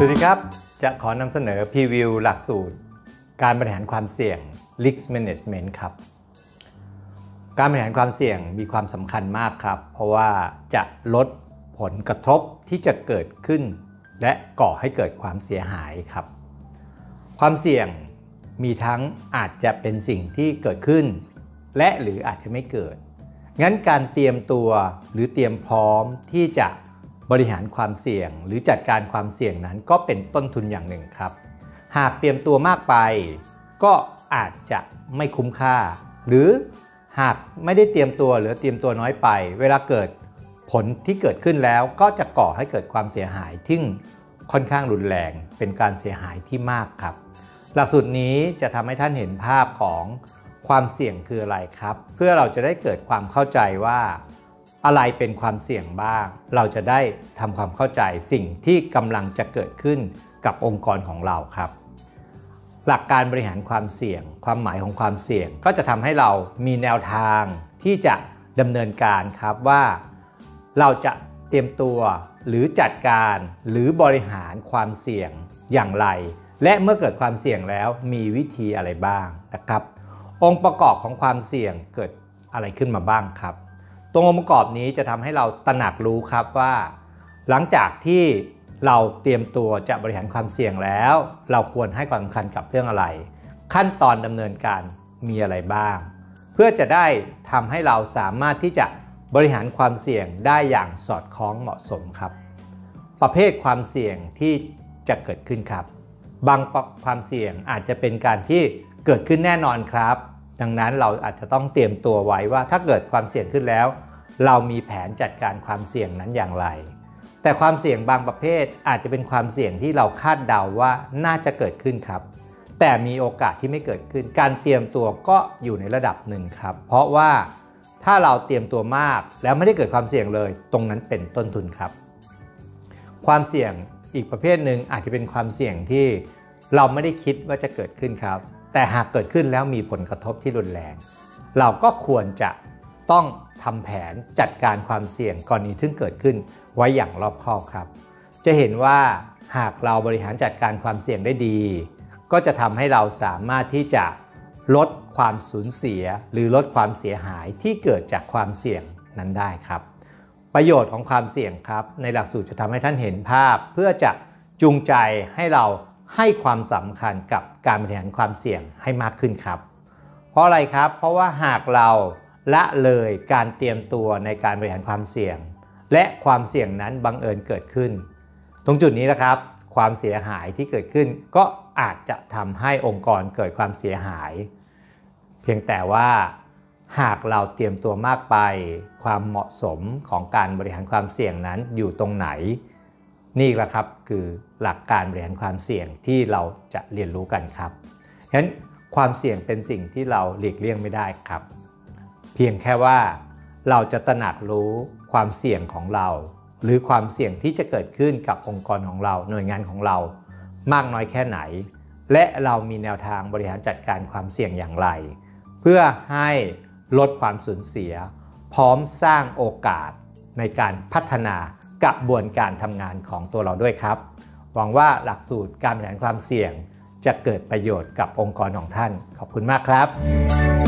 สวัสดีครับ จะขอนำเสนอพรีวิวหลักสูตร การบริหารความเสี่ยง Risk Management ครับ การบริหารความเสี่ยงมีความสำคัญมากครับ เพราะว่าจะลดผลกระทบที่จะเกิดขึ้น และก่อให้เกิดความเสียหายครับ ความเสี่ยงมีทั้งอาจจะเป็นสิ่งที่เกิดขึ้น และหรืออาจจะไม่เกิด งั้นการเตรียมตัวหรือเตรียมพร้อมที่จะ บริหารความเสี่ยง หรือจัดการความเสี่ยงนั้นก็เป็นต้นทุนอย่างหนึ่งครับ หากเตรียมตัวมากไป ก็อาจจะไม่คุ้มค่า หรือหากไม่ได้เตรียมตัวหรือเตรียมตัวน้อยไป เวลาเกิดผลที่เกิดขึ้นแล้วก็จะก่อให้เกิดความเสียหายที่ค่อนข้างรุนแรง เป็นการเสียหายที่มากครับ หลักสูตรนี้จะทำให้ท่านเห็นภาพของความเสี่ยงคืออะไรครับ เพื่อเราจะได้เกิดความเข้าใจว่า อะไรเป็นความเสี่ยงบ้าง เราจะได้ทำความเข้าใจสิ่งที่กำลังจะเกิดขึ้นกับองค์กรของเราครับ หลักการบริหารความเสี่ยง ความหมายของความเสี่ยง ก็จะทำให้เรามีแนวทางที่จะดำเนินการครับว่า เราจะเตรียมตัวหรือจัดการหรือบริหารความเสี่ยงอย่างไร และเมื่อเกิดความเสี่ยงแล้วมีวิธีอะไรบ้างนะครับ องค์ประกอบของความเสี่ยงเกิดอะไรขึ้นมาบ้างครับ ตรงองค์ประกอบนี้จะทำให้เราตระหนักรู้ครับว่า หลังจากที่เราเตรียมตัวจะบริหารความเสี่ยงแล้ว เราควรให้ความสำคัญกับเรื่องอะไร ขั้นตอนดำเนินการมีอะไรบ้าง เพื่อจะได้ทำให้เราสามารถที่จะบริหารความเสี่ยงได้อย่างสอดคล้องเหมาะสมครับ ประเภทความเสี่ยงที่จะเกิดขึ้นครับ บางความเสี่ยงอาจจะเป็นการที่เกิดขึ้นแน่นอนครับ ดังนั้นเราอาจจะต้องเตรียมตัวไว้ว่าถ้าเกิดความเสี่ยงขึ้นแล้ว เรามีแผนจัดการความเสี่ยงนั้นอย่างไร แต่ความเสี่ยงบางประเภทอาจจะเป็นความเสี่ยงที่เราคาดเดาว่าน่าจะเกิดขึ้นครับ แต่มีโอกาสที่ไม่เกิดขึ้น การเตรียมตัวก็อยู่ในระดับหนึ่งครับ เพราะว่าถ้าเราเตรียมตัวมากแล้วไม่ได้เกิดความเสี่ยงเลย ตรงนั้นเป็นต้นทุนครับ ความเสี่ยงอีกประเภทหนึ่งอาจจะเป็นความเสี่ยงที่เราไม่ได้คิดว่าจะเกิดขึ้นครับ แต่หากเกิดขึ้นแล้วมีผลกระทบที่รุนแรง เราก็ควรจะต้องทำแผนจัดการความเสี่ยงกรณีที่เกิดขึ้นไว้อย่างรอบคอบครับ จะเห็นว่าหากเราบริหารจัดการความเสี่ยงได้ดี ก็จะทำให้เราสามารถที่จะลดความสูญเสีย หรือลดความเสียหายที่เกิดจากความเสี่ยงนั้นได้ครับ ประโยชน์ของความเสี่ยงครับ ในหลักสูตรจะทำให้ท่านเห็นภาพ เพื่อจะจูงใจให้เรา ให้ความสำคัญกับการบริหารความเสี่ยงให้มากขึ้นครับ เพราะอะไรครับ เพราะว่าหากเราละเลยการเตรียมตัวในการบริหารความเสี่ยง และความเสี่ยงนั้นบังเอิญเกิดขึ้น ตรงจุดนี้นะครับ ความเสียหายที่เกิดขึ้นก็อาจจะทำให้องค์กรเกิดความเสียหาย เพียงแต่ว่าหากเราเตรียมตัวมากไป ความเหมาะสมของการบริหารความเสี่ยงนั้นอยู่ตรงไหน นี่แหละครับคือหลักการบริหารความเสี่ยงที่เราจะเรียนรู้กันครับฉะนั้นความเสี่ยงเป็นสิ่งที่เราหลีกเลี่ยงไม่ได้ครับ เพียงแค่ว่าเราจะตระหนักรู้ความเสี่ยงของเรา หรือความเสี่ยงที่จะเกิดขึ้นกับองค์กรของเรา หน่วยงานของเรา มากน้อยแค่ไหน และเรามีแนวทางบริหารจัดการความเสี่ยงอย่างไร เพื่อให้ลดความสูญเสีย พร้อมสร้างโอกาสในการพัฒนา กระบวนการทำงานของตัวเราด้วยครับ หวังว่าหลักสูตรการบริหารความเสี่ยงจะเกิดประโยชน์กับองค์กรของท่าน ขอบคุณมากครับ